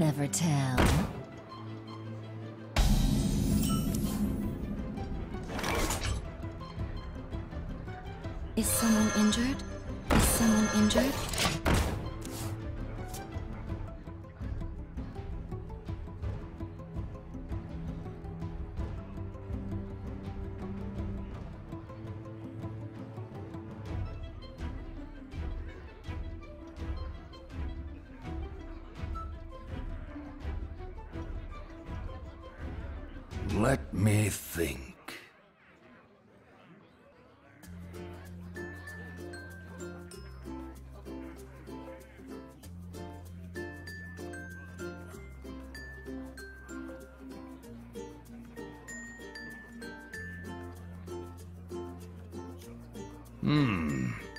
never tell. Is someone injured? Is someone injured? Let me think. Hmm.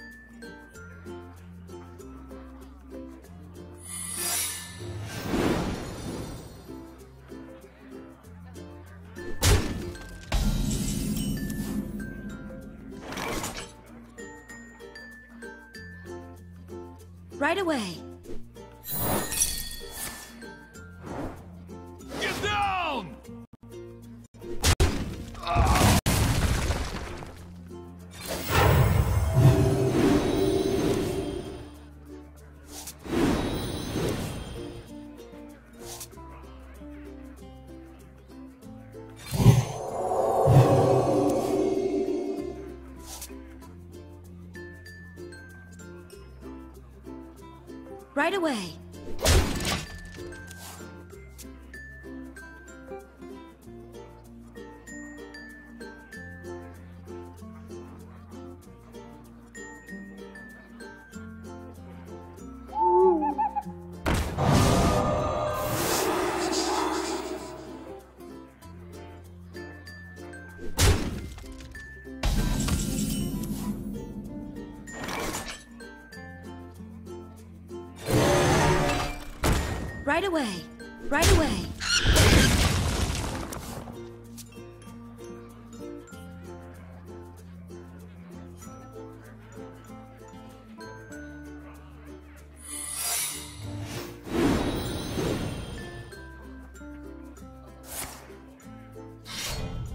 Right away. Right away. Right away. Right away.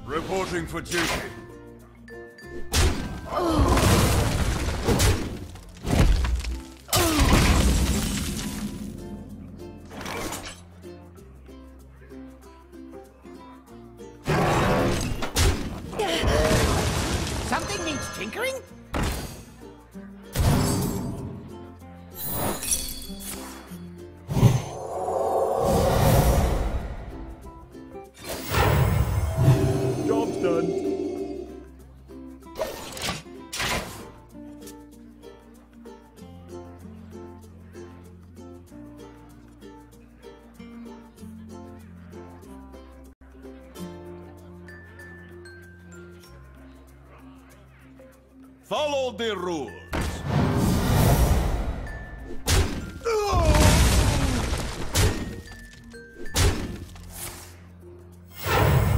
Reporting for duty. Follow the rules.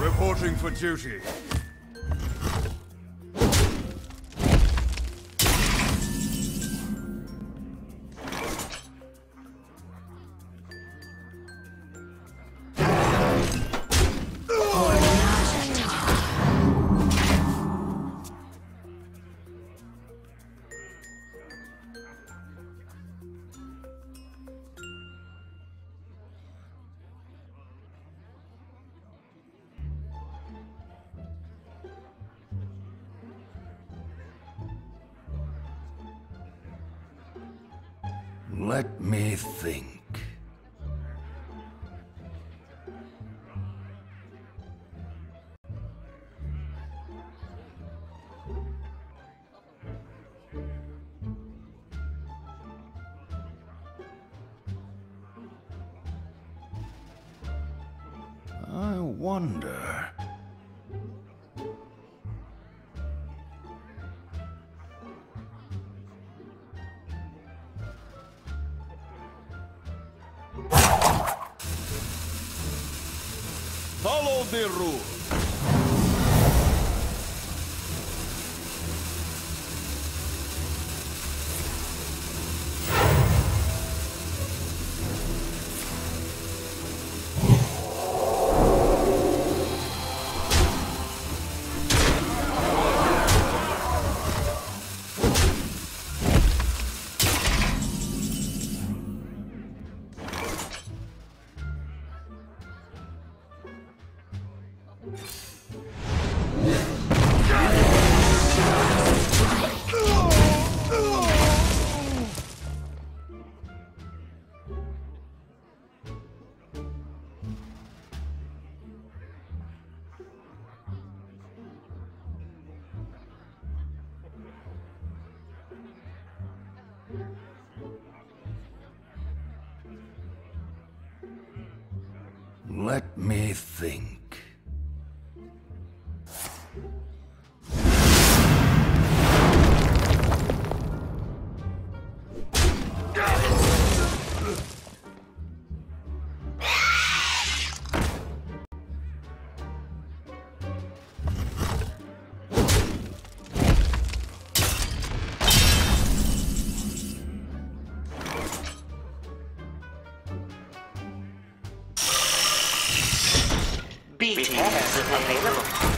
Reporting for duty. Let me think. I wonder. Follow the rules. Let me think. BT available.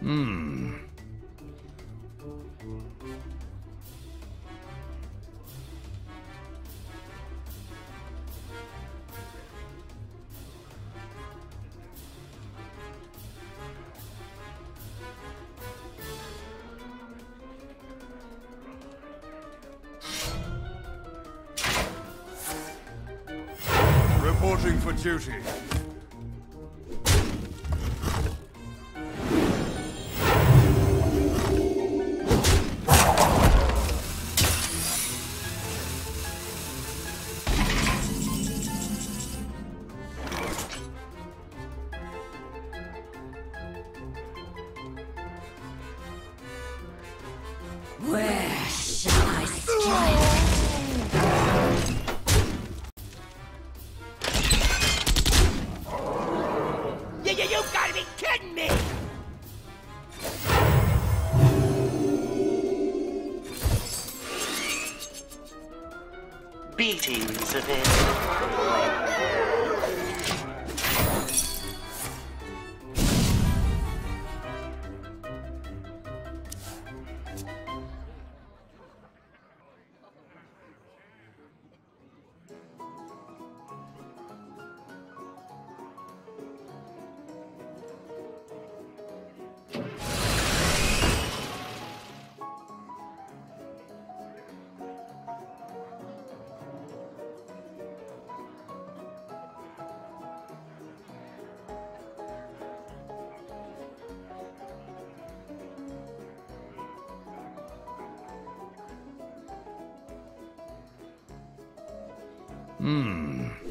Hmm. Reporting for duty. BT's available. Hmm.